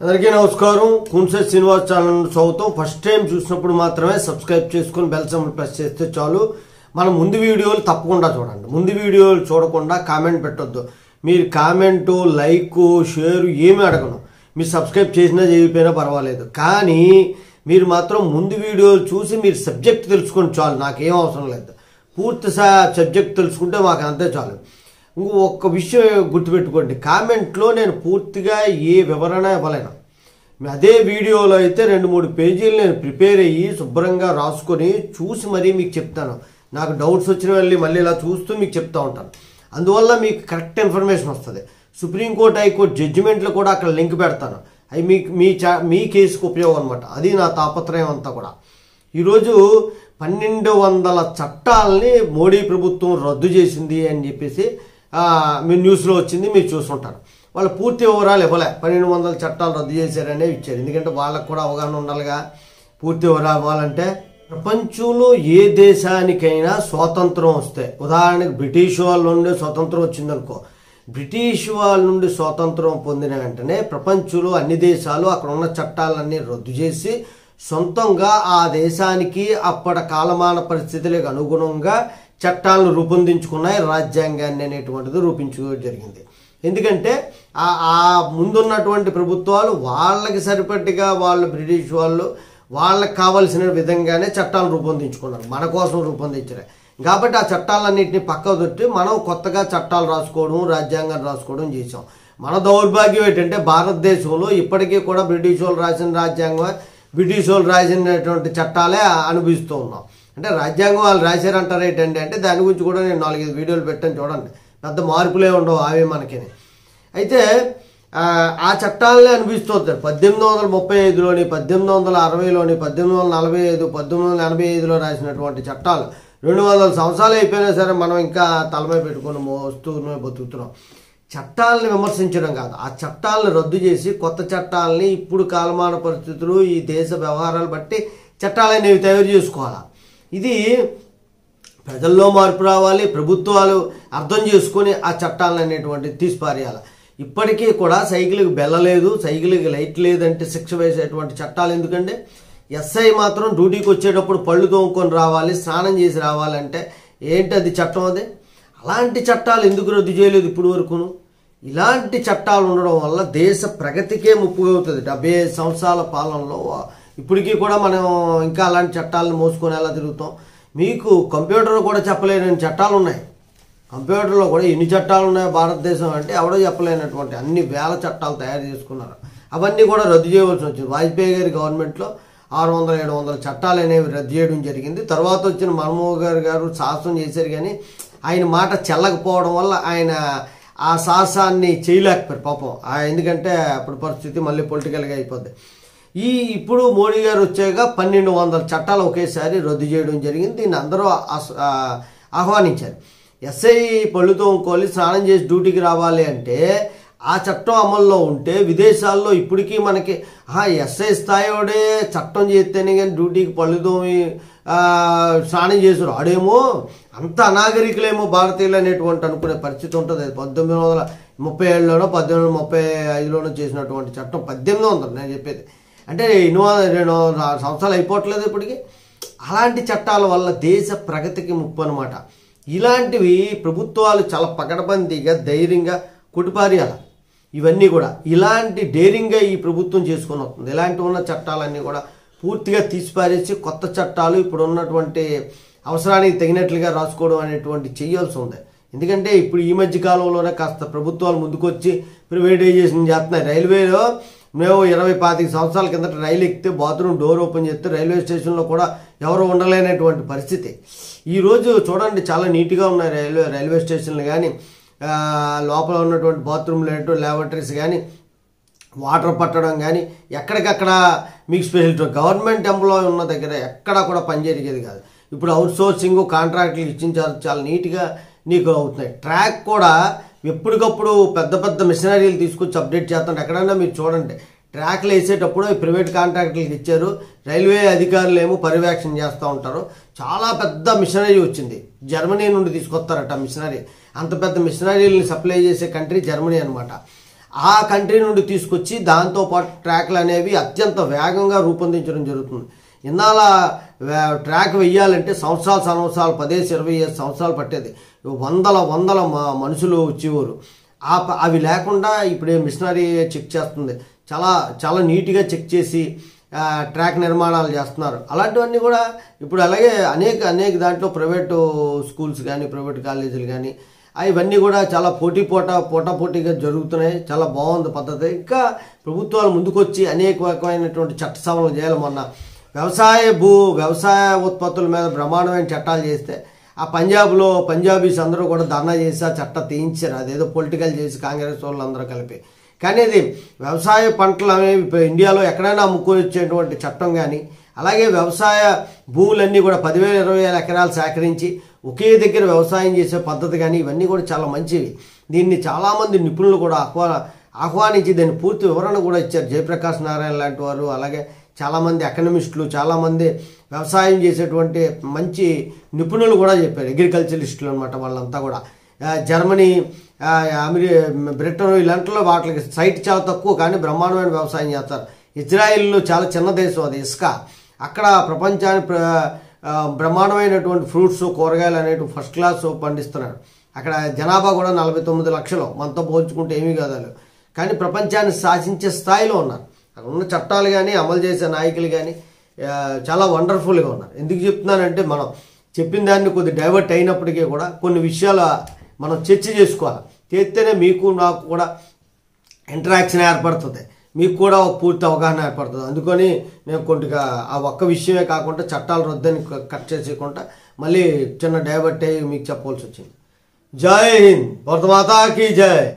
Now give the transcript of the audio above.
అందరికీ నమస్కారం. కున్సెట్ శ్రీనివాస్ ఛానల్ చదువుతాం ఫస్ట్ టైం చూసినప్పుడు మాత్రమే సబ్స్క్రైబ్ చేసుకుని బెల్ సింబల్ ప్రెస్ చేస్తే చాలు. మన ముందు వీడియోలు తప్పకుండా చూడండి. ముందు వీడియోలు చూడకుండా కామెంట్ పెట్టొద్దు. మీరు కామెంటు లైక్ షేర్ ఏమీ అడగను. మీరు సబ్స్క్రైబ్ చేసినా చేయకపోయినా పర్వాలేదు. కానీ మీరు మాత్రం ముందు వీడియోలు చూసి మీరు సబ్జెక్ట్ తెలుసుకొని చాలు. నాకేం అవసరం లేదు. పూర్తి సబ్జెక్ట్ తెలుసుకుంటే మాకు అంతే చాలు. ఒక్క విషయం గుర్తుపెట్టుకోండి. కామెంట్లో నేను పూర్తిగా ఏ వివరణ ఇవ్వలేను. అదే వీడియోలో అయితే రెండు మూడు పేజీలు నేను ప్రిపేర్ అయ్యి శుభ్రంగా రాసుకొని చూసి మరీ మీకు చెప్తాను. నాకు డౌట్స్ వచ్చిన వెళ్ళి మళ్ళీ ఇలా చూస్తూ మీకు చెప్తా ఉంటాను. అందువల్ల మీకు కరెక్ట్ ఇన్ఫర్మేషన్ వస్తుంది. సుప్రీంకోర్టు హైకోర్టు జడ్జిమెంట్లు కూడా అక్కడ లింక్ పెడతాను. అవి మీకు మీ చా మీ కేసుకు ఉపయోగం అనమాట అది నా తాపత్రయం అంతా కూడా. ఈరోజు పన్నెండు వందల చట్టాలని మోడీ ప్రభుత్వం రద్దు చేసింది అని చెప్పేసి మీ న్యూస్లో వచ్చింది మీరు చూసుంటారు. వాళ్ళు పూర్తి వివరాలు ఇవ్వలే. పన్నెండు వందల చట్టాలు రద్దు చేశారనే ఇచ్చారు. ఎందుకంటే వాళ్ళకు కూడా అవగాహన ఉండాలిగా. పూర్తి వివరాలు ఇవ్వాలంటే ప్రపంచంలో ఏ దేశానికైనా స్వాతంత్రం వస్తే ఉదాహరణకు బ్రిటిష్ వాళ్ళ నుండి స్వాతంత్రం వచ్చిందనుకో బ్రిటిష్ వాళ్ళ నుండి స్వాతంత్రం పొందిన వెంటనే ప్రపంచంలో అన్ని దేశాలు అక్కడ ఉన్న చట్టాలన్నీ రద్దు చేసి సొంతంగా ఆ దేశానికి అప్పటి కాలమాన పరిస్థితులకు అనుగుణంగా చట్టాలను రూపొందించుకున్నాయి రాజ్యాంగాన్ని అనేటువంటిది రూపించుకోవడం జరిగింది. ఎందుకంటే ఆ ముందున్నటువంటి ప్రభుత్వాలు వాళ్ళకి సరిపట్టుగా వాళ్ళు బ్రిటిష్ వాళ్ళు వాళ్ళకి కావలసిన విధంగానే చట్టాలు రూపొందించుకున్నారు. మన కోసం రూపొందించారు కాబట్టి ఆ చట్టాలన్నింటినీ పక్కదొట్టి మనం కొత్తగా చట్టాలు రాసుకోవడం రాజ్యాంగాన్ని రాసుకోవడం చేసాం మన దౌర్భాగ్యం ఏంటంటే భారతదేశంలో ఇప్పటికీ కూడా బ్రిటిష్ వాళ్ళు రాసిన రాజ్యాంగం బ్రిటిష్ వాళ్ళు రాసినటువంటి చట్టాలే అనుభవిస్తూ ఉన్నాం. అంటే రాజ్యాంగం వాళ్ళు రాశారంటారు ఏంటండి? అంటే దాని గురించి కూడా నేను నాలుగైదు వీడియోలు పెట్టాను చూడండి. పెద్ద మార్పులే ఉండవు అవి మనకి అయితే ఆ, చట్టాలని అనిపిస్తుంది. పద్దెనిమిది వందల ముప్పై ఐదులోని పద్దెనిమిది వందల అరవైలోని పద్దెనిమిది వందల నలభై ఐదు పద్దెనిమిది వందల ఎనభై ఐదులో రాసినటువంటి చట్టాలు రెండు వందల సంవత్సరాలు అయిపోయినా సరే మనం ఇంకా తలమై పెట్టుకుని వస్తూనే బతుకుతున్నాం. చట్టాలను విమర్శించడం కాదు. ఆ చట్టాలను రద్దు చేసి కొత్త చట్టాలని ఇప్పుడు కాలమాన పరిస్థితులు ఈ దేశ వ్యవహారాలు బట్టి చట్టాలు అనేవి తయారు చేసుకోవాలా? ఇది ప్రజల్లో మార్పు రావాలి ప్రభుత్వాలు అర్థం చేసుకొని ఆ చట్టాలను అనేటువంటి తీసిపారేయాలి. ఇప్పటికీ కూడా సైకిల్కి బెల్లలేదు సైకిల్కి లైట్ లేదంటే శిక్ష వేసేటువంటి చట్టాలు ఎందుకంటే ఎస్ఐ మాత్రం డ్యూటీకి వచ్చేటప్పుడు పళ్ళు తోముకొని రావాలి స్నానం చేసి రావాలంటే ఏంటి అది చట్టం అది? అలాంటి చట్టాలు ఎందుకు రద్దు చేయలేదు ఇప్పుడు వరకును? ఇలాంటి చట్టాలు ఉండడం వల్ల దేశ ప్రగతికే ముప్పుగా అవుతుంది డెబ్బై సంవత్సరాల పాలనలో ఇప్పటికీ కూడా మనం ఇంకా అలాంటి చట్టాలను మోసుకొని ఎలా తిరుగుతాం. మీకు కంప్యూటర్ కూడా చెప్పలేని చట్టాలు ఉన్నాయి కంప్యూటర్లో కూడా ఎన్ని చట్టాలు ఉన్నాయో భారతదేశం అంటే ఎవడో చెప్పలేనటువంటి అన్ని వేల చట్టాలు తయారు చేసుకున్నారు. అవన్నీ కూడా రద్దు చేయవలసి వచ్చింది. వాజ్పేయి గారి గవర్నమెంట్లో ఆరు వందల ఏడు వందల చట్టాలు అనేవి రద్దు చేయడం జరిగింది. తర్వాత వచ్చిన మన్మోహన్ గారు గారు సాహసం చేశారు కానీ ఆయన మాట చెల్లకపోవడం వల్ల ఆయన ఆ సాహసాన్ని చేయలేకపోయారు పాపం. ఎందుకంటే అప్పుడు పరిస్థితి మళ్ళీ పొలిటికల్గా అయిపోద్ది. ఈ ఇప్పుడు మోడీ గారు వచ్చాక పన్నెండు వందల చట్టాలు ఒకేసారి రద్దు చేయడం జరిగింది. దీన్ని అందరూ ఆహ్వానించారు. ఎస్ఐ పళ్ళుతో తోముకోవాలి స్నానం చేసి డ్యూటీకి రావాలి అంటే ఆ చట్టం అమల్లో ఉంటే విదేశాల్లో ఇప్పటికీ మనకి ఆ ఎస్ఐ స్థాయిడే చట్టం చేస్తేనే కానీ డ్యూటీకి పళ్ళుతోమి స్నానం చేసి ఆడేమో అంత అనాగరికులేమో భారతీయులు అనేటువంటి అనుకునే పరిస్థితి ఉంటుంది. పంతొమ్మిది పద్దెనిమిది వందల ముప్పై ఏడులోనో పద్దెనిమిది వందల ముప్పై ఐదులోనో చేసినటువంటి చట్టం పద్దెనిమిది వందలు నేను చెప్పేది. అంటే ఎన్నో రెండు సంవత్సరాలు అయిపోవట్లేదు ఇప్పటికి. అలాంటి చట్టాల వల్ల దేశ ప్రగతికి ముప్పు అనమాట ఇలాంటివి ప్రభుత్వాలు చాలా పకడబందీగా ధైర్యంగా కొట్టిపారేయాలి ఇవన్నీ కూడా. ఇలాంటి డేరింగ్గా ఈ ప్రభుత్వం చేసుకొని వస్తుంది. ఇలాంటి ఉన్న చట్టాలన్నీ కూడా పూర్తిగా తీసిపారేసి కొత్త చట్టాలు ఇప్పుడు ఉన్నటువంటి అవసరానికి తగినట్లుగా రాసుకోవడం అనేటువంటి చేయాల్సి ఉంది. ఎందుకంటే ఇప్పుడు ఈ మధ్య కాలంలోనే కాస్త ప్రభుత్వాలు ముందుకొచ్చి ప్రైవేటైజేషన్ చేస్తున్నాయి. రైల్వేలో మేము ఇరవై పాతిక సంవత్సరాల కిందట రైలు ఎక్కితే బాత్రూమ్ డోర్ ఓపెన్ చేస్తే రైల్వే స్టేషన్లో కూడా ఎవరు ఉండలేనటువంటి పరిస్థితి. ఈరోజు చూడండి చాలా నీట్గా ఉన్నాయి రైల్వే రైల్వే స్టేషన్లు కానీ లోపల ఉన్నటువంటి బాత్రూమ్లు ఏంటో ల్యాబొటరీస్ కానీ వాటర్ పట్టడం కానీ ఎక్కడికక్కడ మీకు స్పెషల్ గవర్నమెంట్ ఎంప్లాయ్ ఉన్న దగ్గర ఎక్కడా కూడా పని జరిగేది కాదు. ఇప్పుడు అవుట్ సోర్సింగ్ కాంట్రాక్ట్లు ఇచ్చించారు చాలా నీట్గా నీకు అవుతున్నాయి. ట్రాక్ కూడా ఎప్పటికప్పుడు పెద్ద పెద్ద మిషనరీలు తీసుకొచ్చి అప్డేట్ చేస్తుంటే ఎక్కడైనా మీరు చూడండి ట్రాక్లు వేసేటప్పుడు ప్రైవేట్ కాంట్రాక్టర్లకు ఇచ్చారు. రైల్వే అధికారులు ఏమో పర్యవేక్షణ చేస్తూ ఉంటారు. చాలా పెద్ద మిషనరీ వచ్చింది. జర్మనీ నుండి తీసుకొస్తారట మిషనరీ. అంత పెద్ద మిషనరీలను సప్లై చేసే కంట్రీ జర్మనీ అనమాట ఆ కంట్రీ నుండి తీసుకొచ్చి దాంతోపాటు ట్రాక్లు అనేవి అత్యంత వేగంగా రూపొందించడం జరుగుతుంది. ఇన్నాళ్ళ ట్రాక్ వెయ్యాలంటే సంవత్సరాలు సంవత్సరాలు పదేసి ఇరవై ఐదు సంవత్సరాలు పట్టేది. వందల వందల మనుషులు వచ్చేవారు. ఆ ప- అవి లేకుండా ఇప్పుడే మిషనరీ చెక్ చేస్తుంది. చాలా చాలా నీట్గా చెక్ చేసి ట్రాక్ నిర్మాణాలు చేస్తున్నారు. అలాంటివన్నీ కూడా ఇప్పుడు అలాగే అనేక అనేక దాంట్లో ప్రైవేటు స్కూల్స్ కానీ ప్రైవేట్ కాలేజీలు కానీ అవన్నీ ఇవన్నీ కూడా చాలా పోటీ పోట పోటాపోటీగా జరుగుతున్నాయి. చాలా బాగుంది పద్ధతి. ఇంకా ప్రభుత్వాలు ముందుకొచ్చి అనేక రకమైనటువంటి చట్ట సవరణలు చేయాలి మొన్న. వ్యవసాయ భూ వ్యవసాయ ఉత్పత్తుల మీద బ్రహ్మాండమైన చట్టాలు చేస్తే ఆ పంజాబ్లో పంజాబీస్ అందరూ కూడా ధర్నా చేసి ఆ చట్ట తీయించారు. అదేదో పొలిటికల్ చేసి కాంగ్రెస్ వాళ్ళందరూ కలిపి. కానీ ఇది వ్యవసాయ పంటలు అనేవి ఇండియాలో ఎక్కడైనా అమ్ముకొచ్చేటువంటి చట్టం కానీ అలాగే వ్యవసాయ భూములన్నీ కూడా పదివేల ఇరవై వేల ఎకరాలు సేకరించి ఒకే దగ్గర వ్యవసాయం చేసే పద్ధతి కానీ ఇవన్నీ కూడా చాలా మంచివి. దీన్ని చాలామంది నిపుణులు కూడా ఆహ్వా ఆహ్వానించి దాన్ని పూర్తి వివరణ కూడా ఇచ్చారు. జయప్రకాష్ నారాయణ లాంటి వారు అలాగే చాలామంది ఎకనమిస్టులు చాలామంది వ్యవసాయం చేసేటువంటి మంచి నిపుణులు కూడా చెప్పారు అగ్రికల్చరిస్టులు అనమాట వాళ్ళంతా కూడా. జర్మనీ అమెరి బ్రిటన్ ఇలాంటిలో వాటికి సైట్ చాలా తక్కువ కానీ బ్రహ్మాండమైన వ్యవసాయం చేస్తారు. ఇజ్రాయిల్లో చాలా చిన్న దేశం అది ఇసుక. అక్కడ ప్రపంచాన్ని ప్ర బ్రహ్మాండమైనటువంటి ఫ్రూట్స్ కూరగాయలు అనేవి ఫస్ట్ క్లాస్ పండిస్తున్నారు. అక్కడ జనాభా కూడా నలభై తొమ్మిది లక్షలు. మనతో పోల్చుకుంటే ఏమీ కాదు కానీ ప్రపంచాన్ని శాసించే స్థాయిలో ఉన్నారు. అక్కడ ఉన్న చట్టాలు కానీ అమలు చేసే నాయకులు కానీ చాలా వండర్ఫుల్గా ఉన్నారు. ఎందుకు చెప్తున్నానంటే మనం చెప్పిన దాన్ని కొద్ది డైవర్ట్ అయినప్పటికీ కూడా కొన్ని విషయాలు మనం చర్చ చేసుకోవాలి. చేస్తేనే మీకు నాకు కూడా ఇంటరాక్షన్ ఏర్పడుతుంది. మీకు కూడా ఒక పూర్తి అవగాహన ఏర్పడుతుంది. అందుకని నేను కొద్దిగా ఆ ఒక్క విషయమే కాకుండా చట్టాలు రద్దని కట్ చేసేయకుండా మళ్ళీ చిన్న డైవర్ట్ అయ్యి మీకు చెప్పవలసి వచ్చింది. జై హింద్. భరతమాతాకి జై.